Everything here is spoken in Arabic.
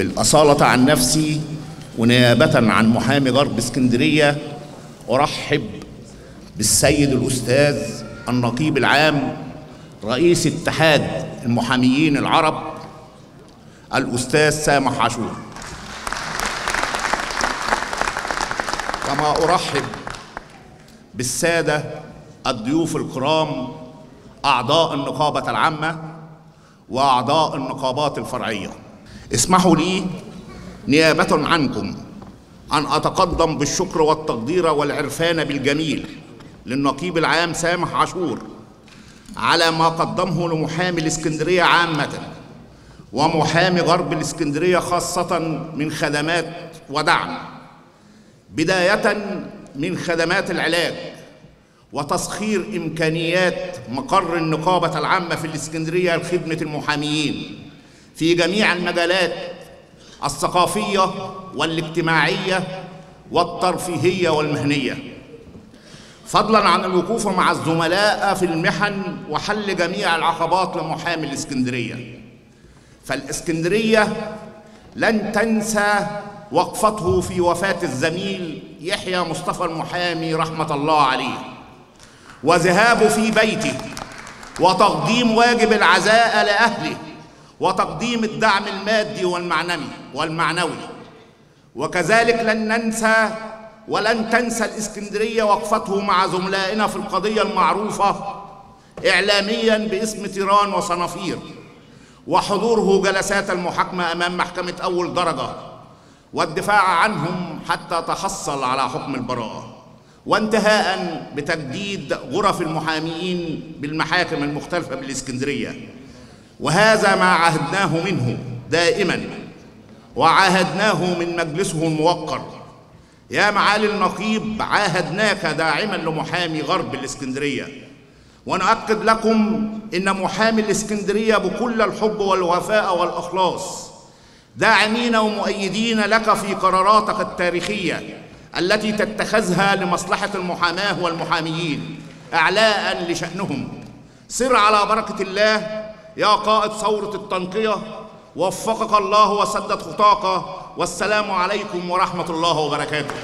بالأصالة عن نفسي ونيابة عن محامي غرب اسكندرية أرحب بالسيد الأستاذ النقيب العام رئيس اتحاد المحاميين العرب الأستاذ سامح عاشور. كما أرحب بالسادة الضيوف الكرام أعضاء النقابة العامة وأعضاء النقابات الفرعية. اسمحوا لي نيابة عنكم. أن أتقدم بالشكر والتقدير والعرفان بالجميل للنقيب العام سامح عاشور على ما قدمه لمحامي الإسكندرية عامة ومحامي غرب الإسكندرية خاصة من خدمات ودعم. بداية من خدمات العلاج وتسخير إمكانيات مقر النقابة العامة في الإسكندرية لخدمة المحاميين. في جميع المجالات الثقافية والاجتماعية والترفيهية والمهنية. فضلا عن الوقوف مع الزملاء في المحن وحل جميع العقبات لمحامي الإسكندرية. فالإسكندرية لن تنسى وقفته في وفاة الزميل يحيى مصطفى المحامي رحمة الله عليه. وذهابه في بيته وتقديم واجب العزاء لأهله وتقديم الدعم المادي والمعنوي والمعنوي. وكذلك لن ننسى ولن تنسى الإسكندرية وقفته مع زملائنا في القضية المعروفة إعلاميا باسم تيران وصنافير. وحضوره جلسات المحاكمة أمام محكمة أول درجة. والدفاع عنهم حتى تحصل على حكم البراءة. وانتهاء بتجديد غرف المحامين بالمحاكم المختلفة بالإسكندرية. وهذا ما عهدناه منه دائما وعاهدناه من مجلسه الموقر. يا معالي النقيب عاهدناك داعما لمحامي غرب الإسكندرية. ونؤكد لكم إن محامي الإسكندرية بكل الحب والوفاء والإخلاص. داعمين ومؤيدين لك في قراراتك التاريخية التي تتخذها لمصلحة المحاماة والمحاميين إعلاء لشأنهم. سر على بركة الله يا قائد ثورة التنقية وفقك الله وسدد خطاك والسلام عليكم ورحمة الله وبركاته.